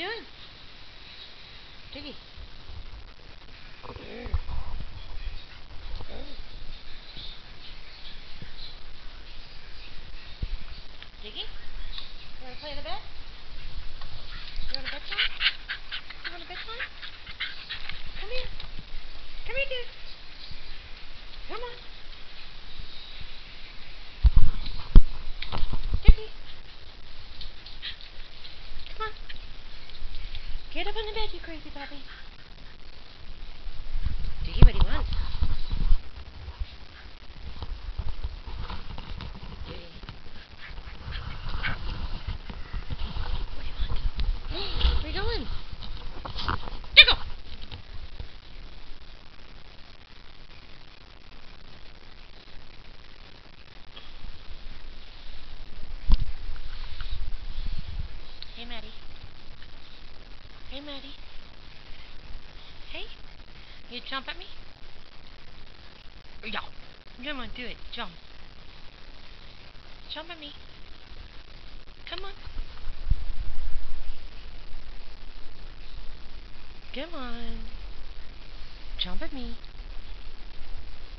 doing? Diggy. Diggy? You wanna play in the bed? You want a bedtime? You want a bedtime? Come here. Come here, dude. Come on. Diggy. Come on. You crazy puppy. Diggy, what do you want? Diggy. What do you want? Where you going? Diggle! Hey, Maddie. Hey, Maddie. Hey. You jump at me? Yeah. Come on, do it. Jump. Jump at me. Come on. Come on. Jump at me.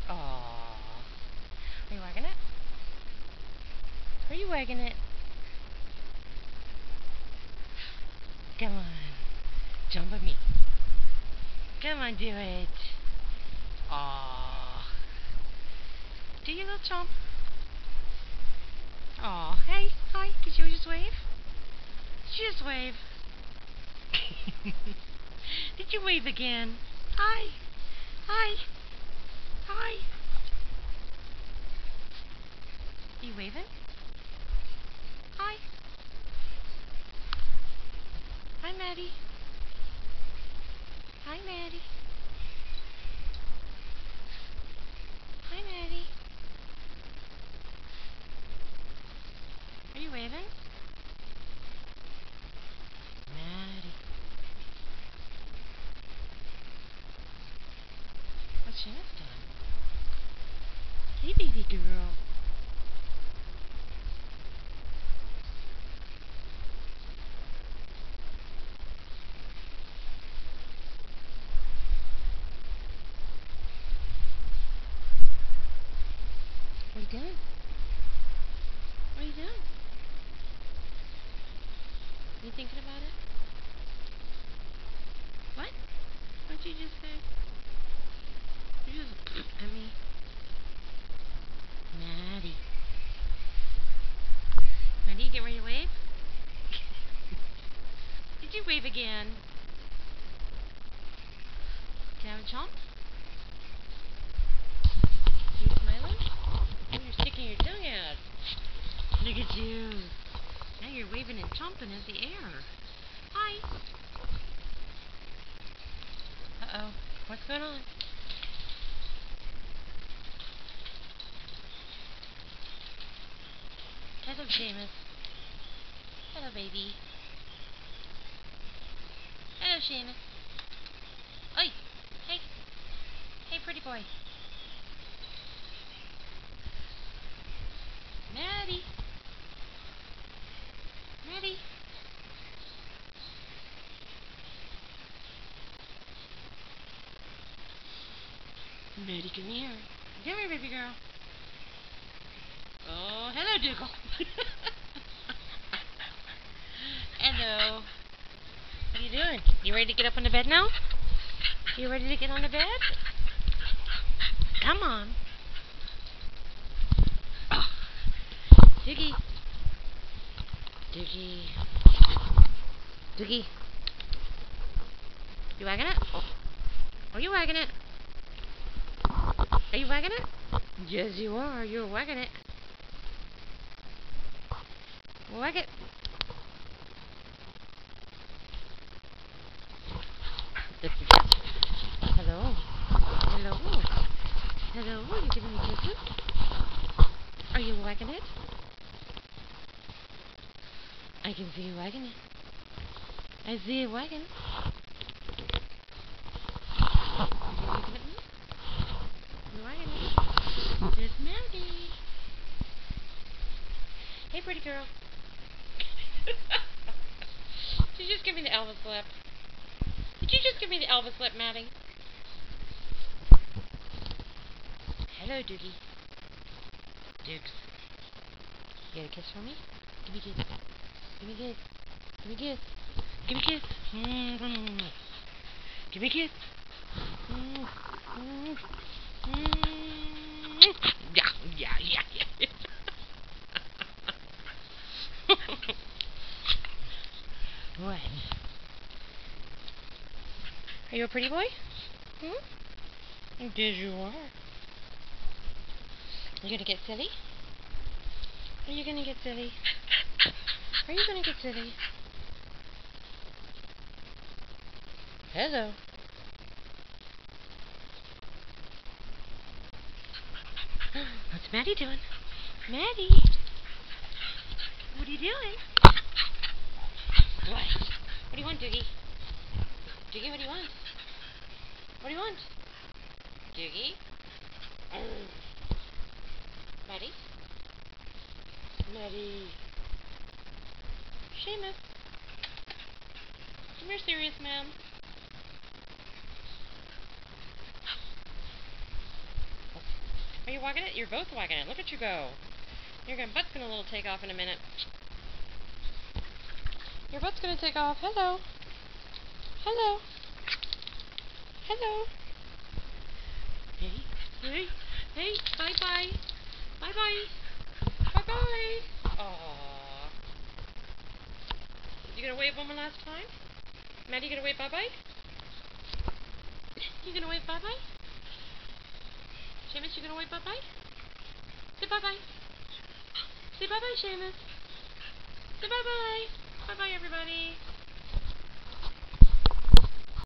Aww. Are you wagging it? Are you wagging it? Come on. Jump at me. Come on, do it. Aww. Do your little jump. Aw, hey, hi. Did you just wave? Did you just wave? Did you wave again? Hi. Hi. Hi. You waving? Hi. Hi, Maddie. Hi, Maddie. Hi, Maddie. Are you waving? Maddie. What's Shamus doing? Hey, baby girl. What are you? What are? You thinking about it? What? What'd you just say? You just at me. Maddie. Maddie, you get ready to wave? Did you wave again? Can I have a chomp? You smiling? Oh, you're sticking your tongue out. Look at you. Now chomping at the air. Hi. Uh-oh. What's going on? Hello, Shamus. Hello, baby. Hello, Shamus. Oi! Hey! Hey, pretty boy. Maddie! Maddie! Maddie, come here. Come here, baby girl. Oh, hello, Doughall. hello. What are you doing? You ready to get up on the bed now? You ready to get on the bed? Come on. Oh. Diggy. Diggy. Diggy. You wagging it? Are you wagging it? Are you wagging it? Yes, you are. You're wagging it. Wag it. Hello. Hello. Hello. You giving me kisses? Are you wagging it? I can see you wagging it. I see it. Are you wagging it. There's Maggie. Hey, pretty girl. Did you just give me the Elvis lip? Did you just give me the Elvis lip, Maddie? Hello, Doogie. Dukes. You got a kiss for me? Give me a kiss. Give me a kiss. Give me a kiss. Give me a kiss. Mm-hmm. Give me a kiss. Mm-hmm. Yeah, yeah, yeah, yeah. what? Are you a pretty boy? Hmm? Did you are. You gonna get silly? Are you gonna get silly? Are you gonna get silly? Hello. What's Maddie doing? Maddie? What are you doing? What? What do you want, Doogie? Doogie, what do you want? What do you want? Doogie? Maddie? Maddie? Shamus? Come here, serious ma'am. Are you walking it? You're both walking it. Look at you go. Your butt's gonna little take off in a minute. Your butt's gonna take off. Hello. Hello. Hello. Hey, hey, hey, bye bye. Bye bye. Bye bye. Aww. You gonna wave one more last time? Maddie, you gonna wave bye bye? You gonna wave bye bye? Shamus, you gonna wave bye bye? Say bye bye. Say bye bye, Shamus. Say bye bye. Bye bye, everybody.